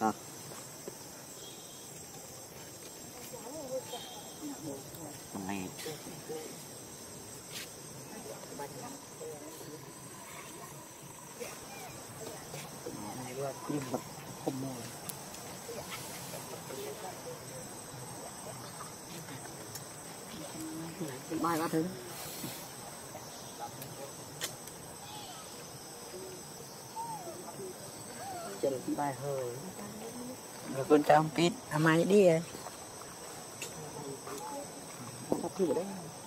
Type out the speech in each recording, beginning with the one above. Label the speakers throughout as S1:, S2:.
S1: à. Hôm nay chim bật không mua bài ba thứ. Chân bài hơi rồi con trong pít à mày đi à sắp thử đấy Gì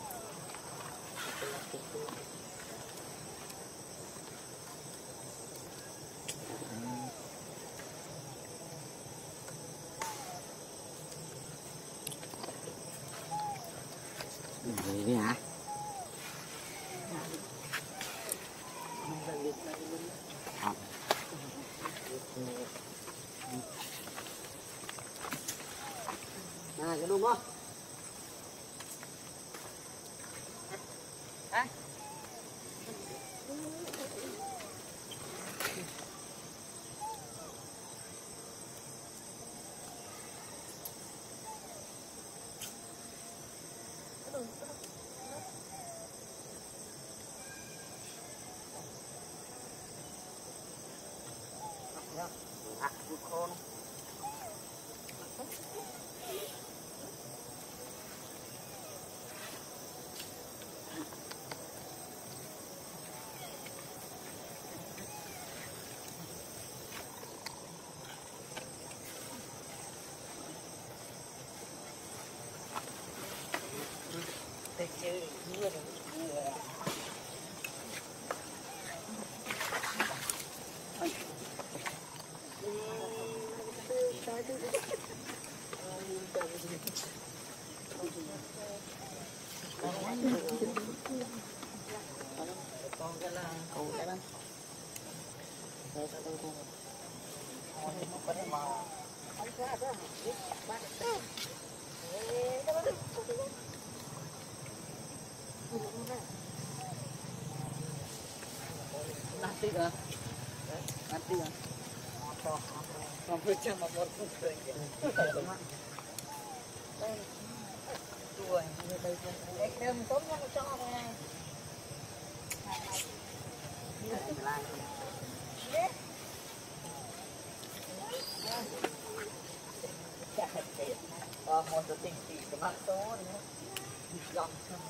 S1: Sampai jam apa pun kerja. Tua, ini đây pun. Eh, em tóm nó cho này. Ờ, một số tình thì cái mắt số nữa. Dòng xong.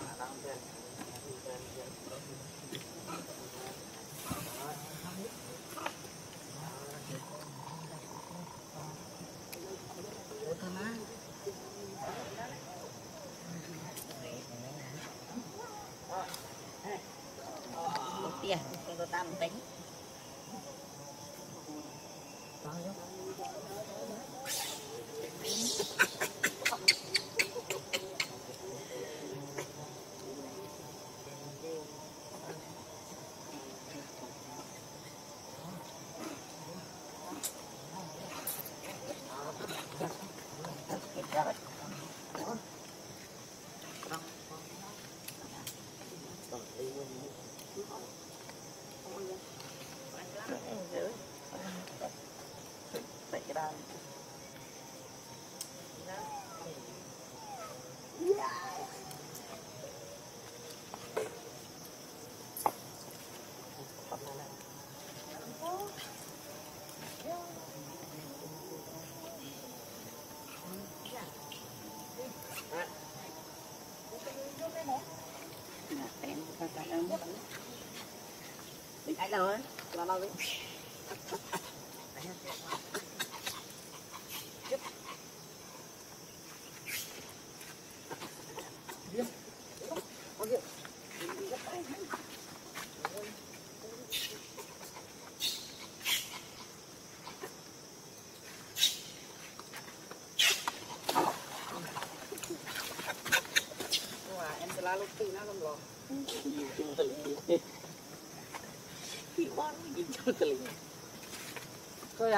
S1: anak-anak that on. Lalawi.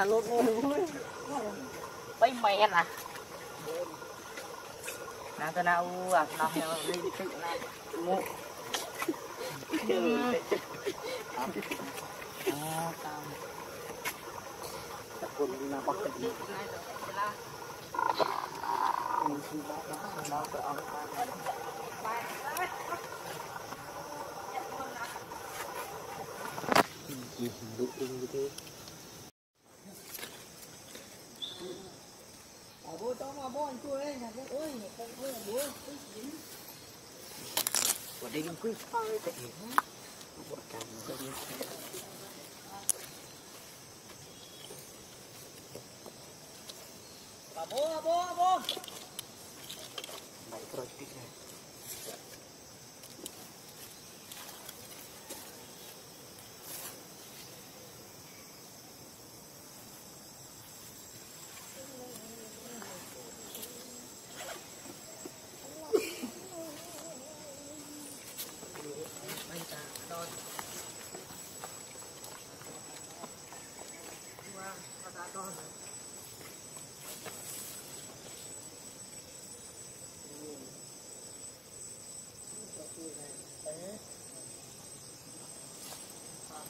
S1: là lột bay mày à nào tao nào à nào đi tự này mua à tao tập quân đi nào bắt đi Hãy subscribe cho kênh Ghiền Quả đây nó quý quá đấy tại hiểm quá Quả càng nó ra đi Bà bố, bà bố, bà bố. Mày có đọc tích này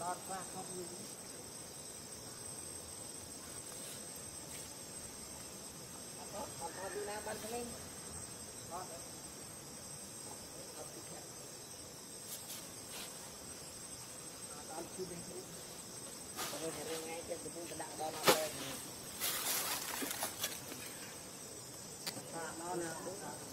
S1: đọt qua không gì đọt đọt đi ra ban lên đọt đọt chưa đến rồi thì ngay trên cái bụng đặng đó là lên nó là đúng rồi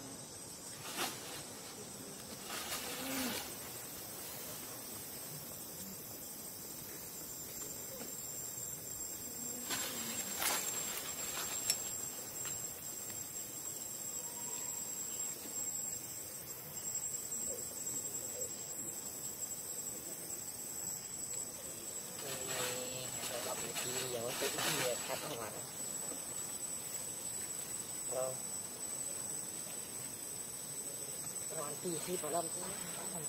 S1: nhiều khi bọn lâm cũng không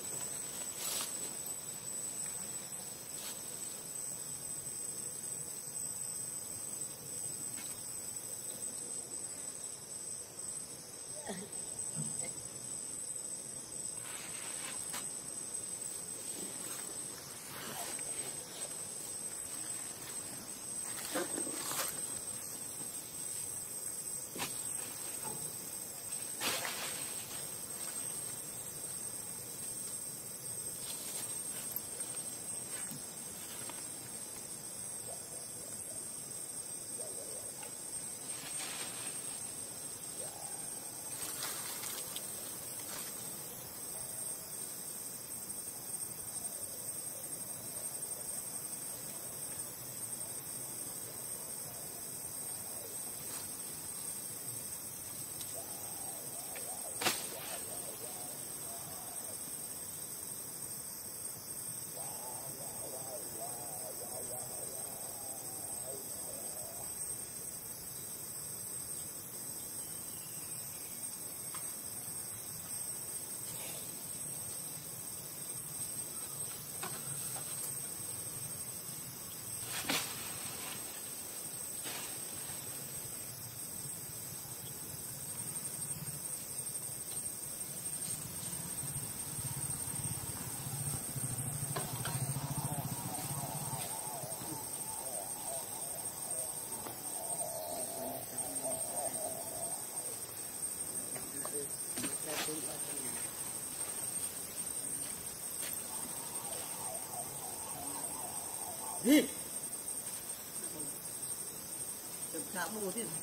S1: 过电。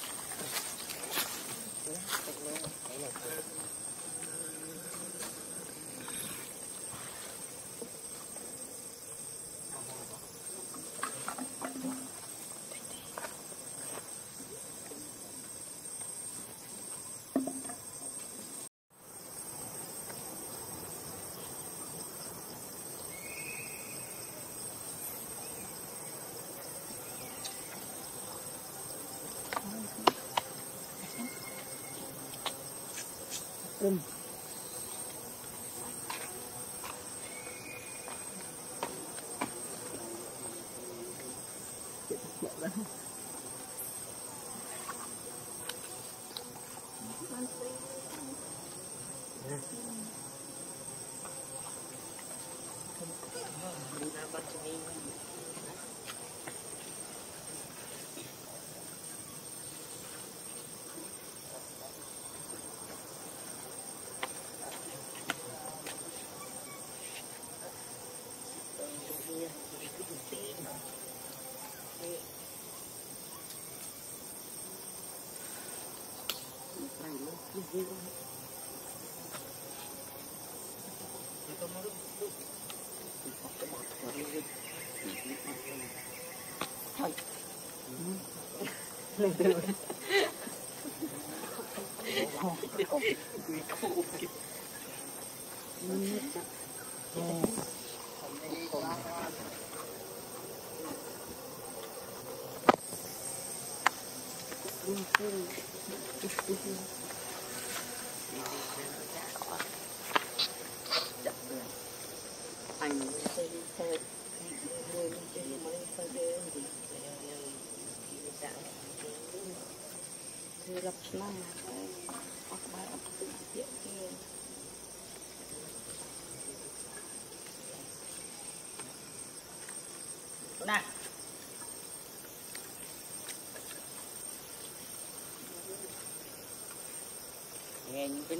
S1: Anh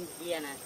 S1: indiana.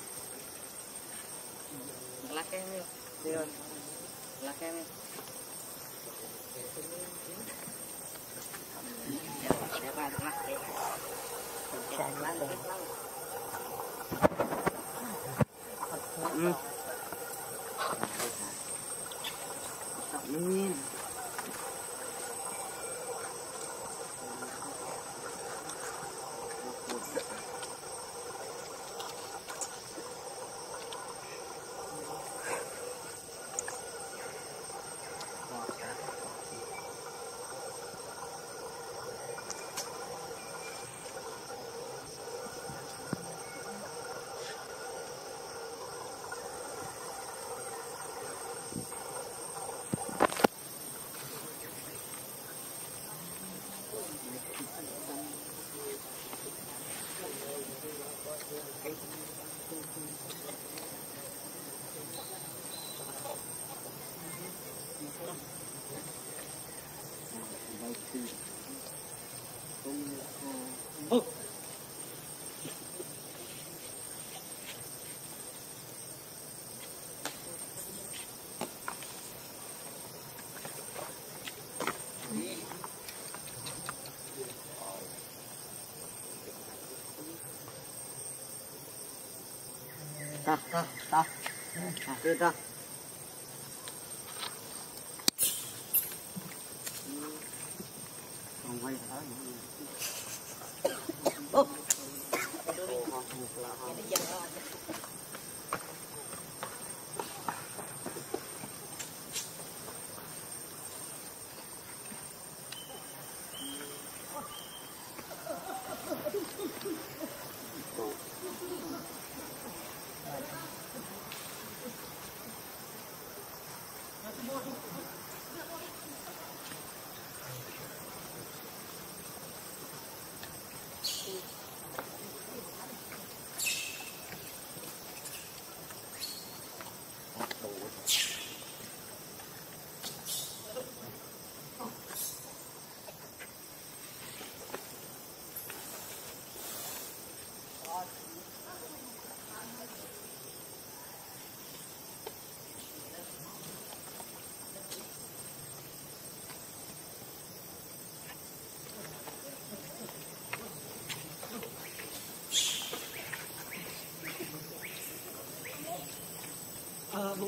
S1: Ta, ta, ta. À, đưa ra.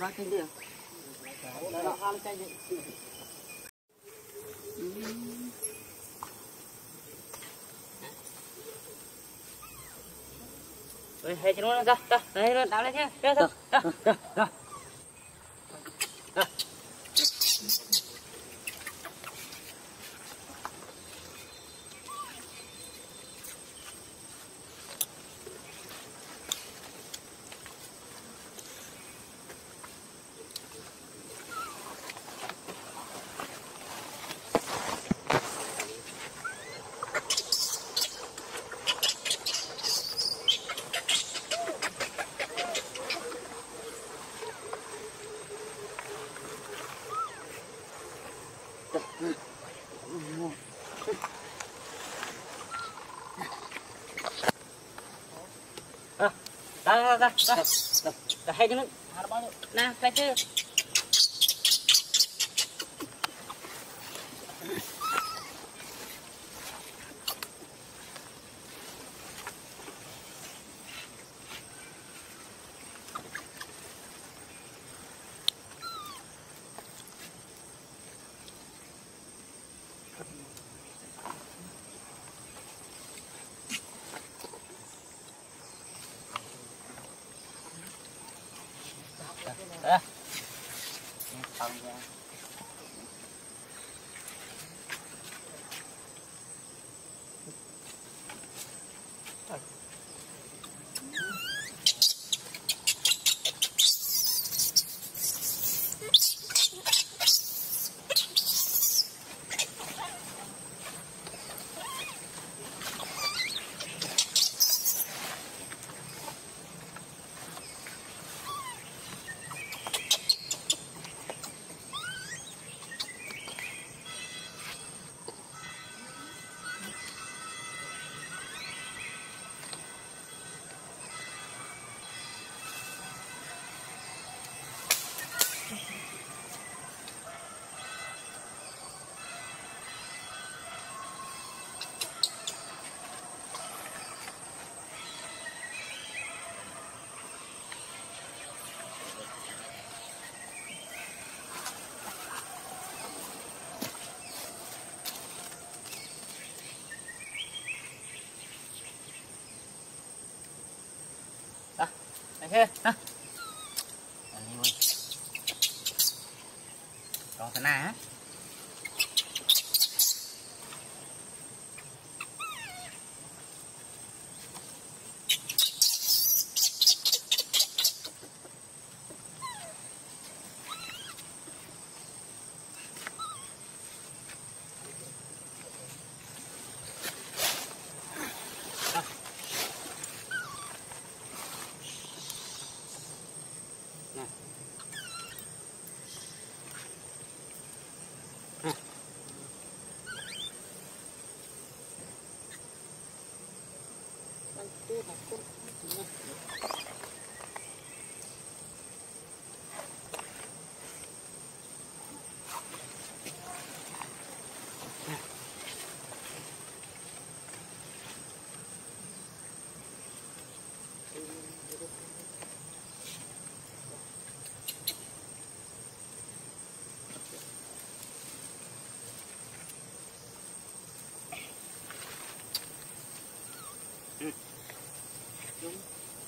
S1: Đó cái điều. Đó ham cái gì? Ôi, hay chứ nó ra, ra, đây nó đào lên nhá, ra, ra, ra, ra, ra, ra, ra, ra, ra, hay chứ nó,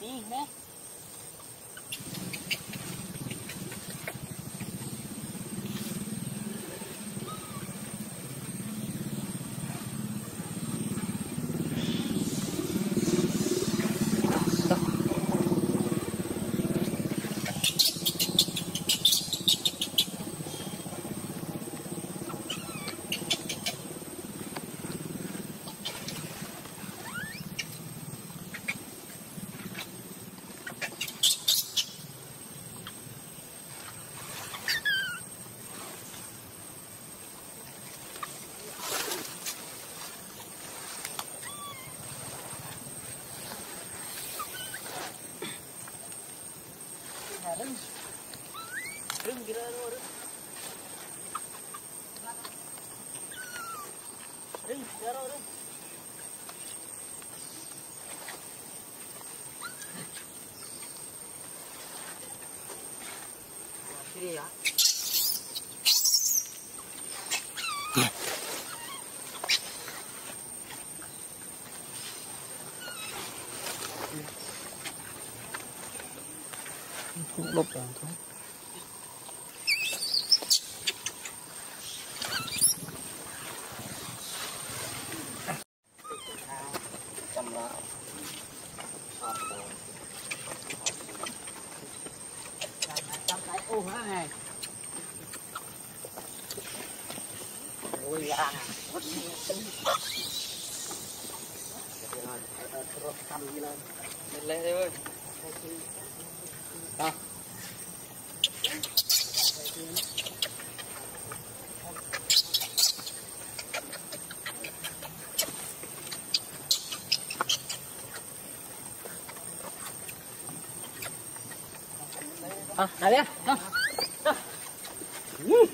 S1: Đi, nè. Lên lên thôi à. À, này đi. À. Ừ.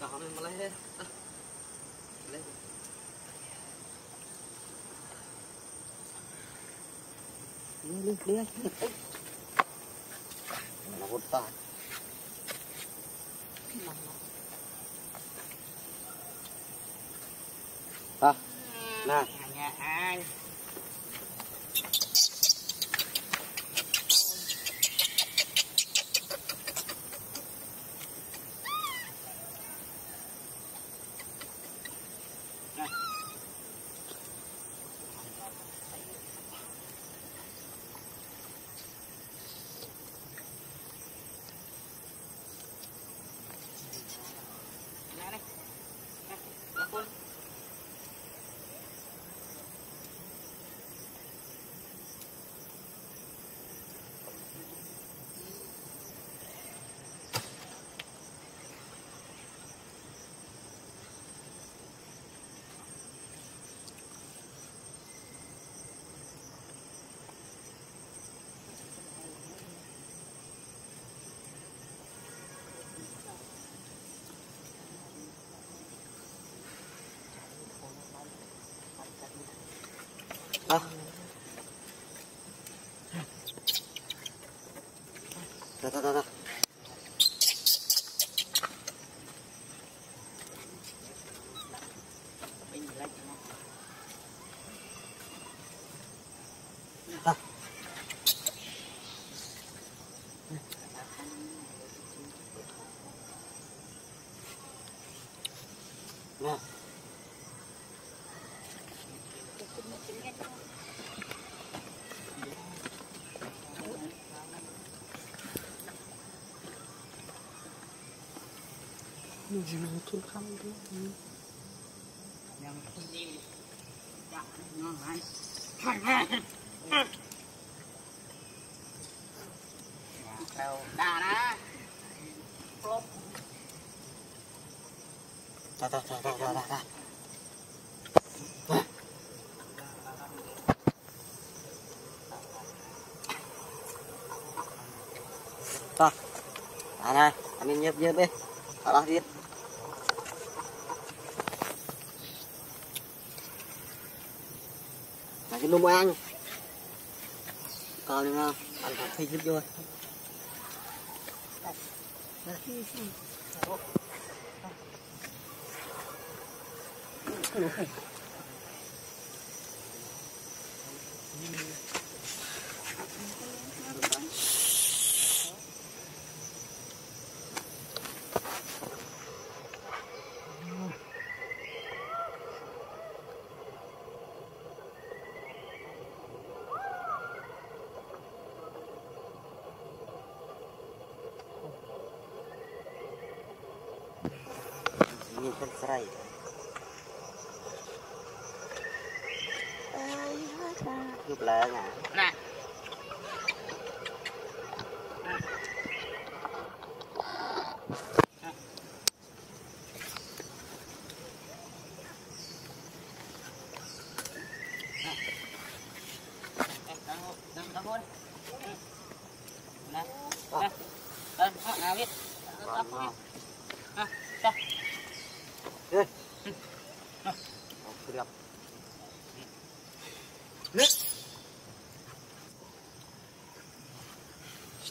S1: Đó, mình mà lấy đi. À. Lấy. Lên. Nó hút ta. À, nè. Nhà ai? Nè này. Nè, lắc luôn. À. Đó, đó, đó, đó. À. Nè. Lu jangan tuh kamu dulu. Yang ini jangan đà đó. Flop. Da da da da da da da. Đó. À này, anh em nhấp nhấp đi. Đó đi. thì nó ăn còn nữa không anh phải phi giúp vui traído.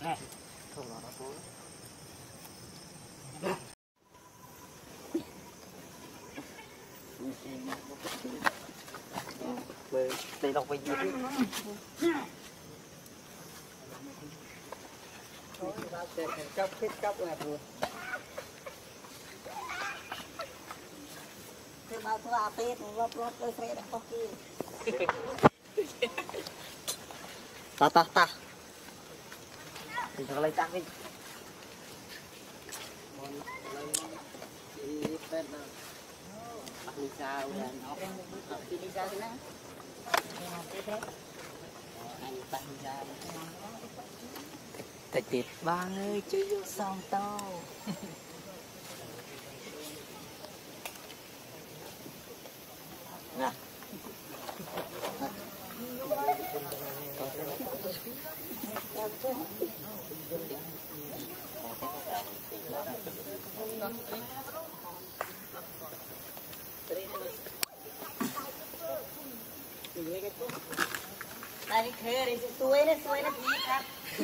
S1: Nè, không nó nó tối. Bê, đây đọc bên dưới. Cấp hết cấp là vừa.
S2: Cứ bao thu à phết, đôi phết đã có kia.
S1: Ta ta ta. Thì nó lấy tăng đi. Bắt đi? Anh? Thật ba ơi, chứ vô xong tao.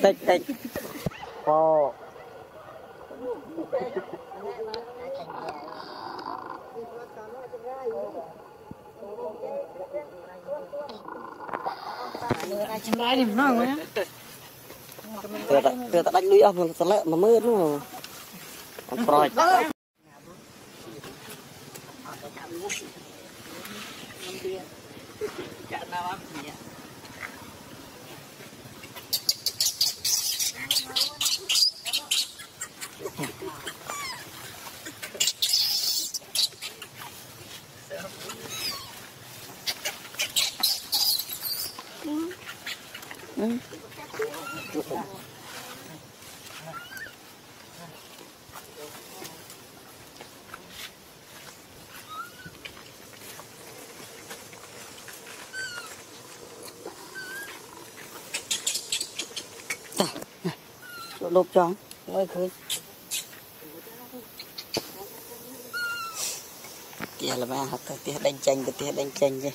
S1: Tích tích.
S2: Nhá.
S1: Tựa ta đánh lưỡi ông ta lẹ mà mơ nó. Ông gì ạ. Lốp cho mới khơi kia là ba hạt cái đánh tranh cái đánh tranh
S2: chứ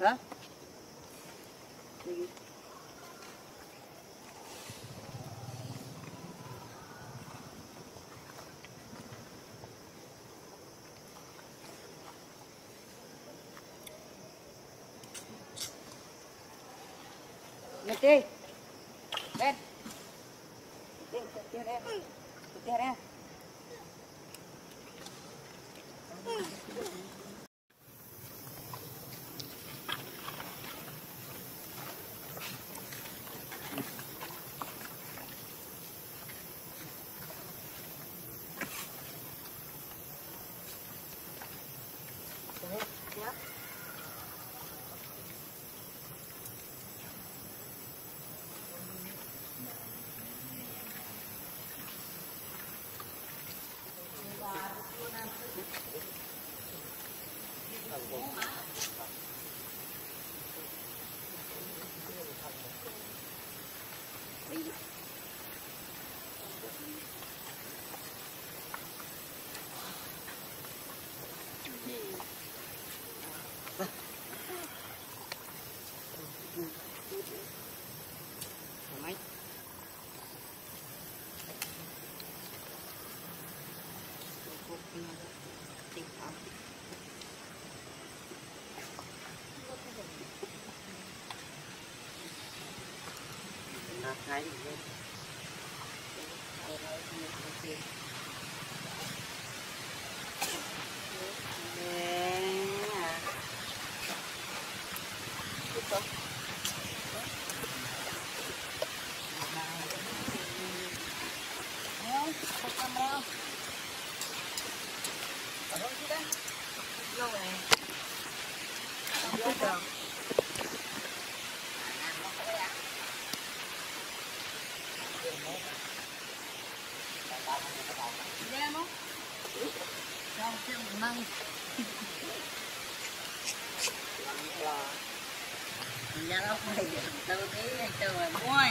S1: hả?
S2: Mày đi Bên Đi, đi ra
S1: đi Hãy subscribe cho kênh Ghiền Mì Gõ Để không bỏ lỡ những video hấp dẫn
S2: Nhà nó phải từ tí từ muôi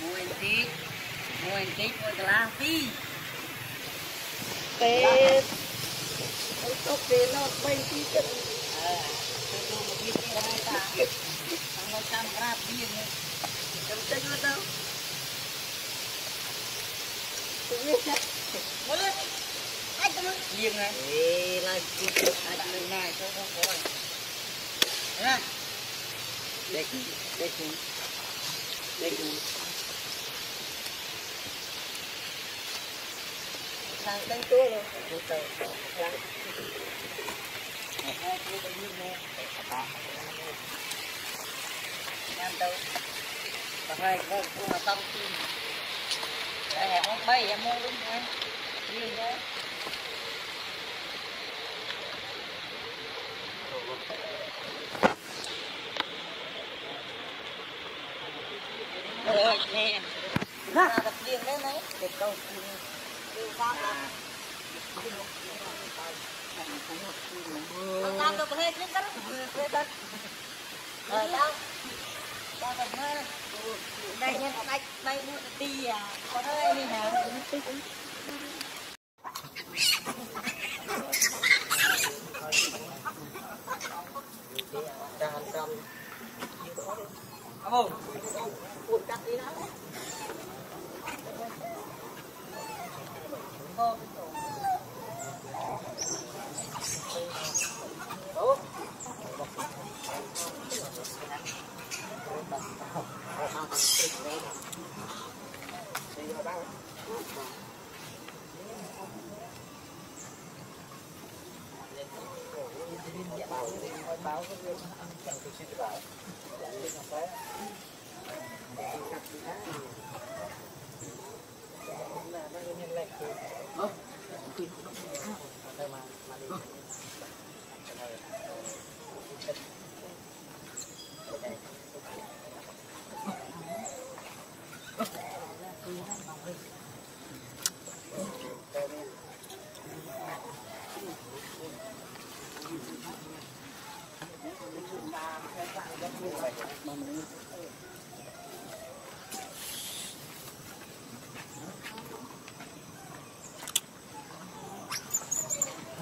S2: Muôi tí Muôi tí muôi cái lá phi
S1: Tết
S2: Ôi tốt về nó bay tí chân Ờ Tôi đưa một ít đi ra ta Thằng nó chăm ra phi này Cầm chân nó đâu Tôi biết đấy Một lên Anh tao
S1: riêng này
S2: Ê, là
S1: Hai bạn này tôi không có Nha Đây Đây Đây
S2: Sang đánh tua rồi
S1: Tôi tờ Lắm Hai tôi
S2: đâu Và hai con là tâm tim Đây em không bay em mua đúng không Riêng đấy
S1: Rồi nè
S2: ra tập riêng đấy đấy để câu riêng riêng pháp có hết lên đất, lên. Rồi hơi này. Đây nhân đây đây mua đi à. Có hơi đi nào.
S1: Trăm Không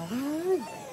S1: Oh.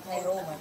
S1: por obra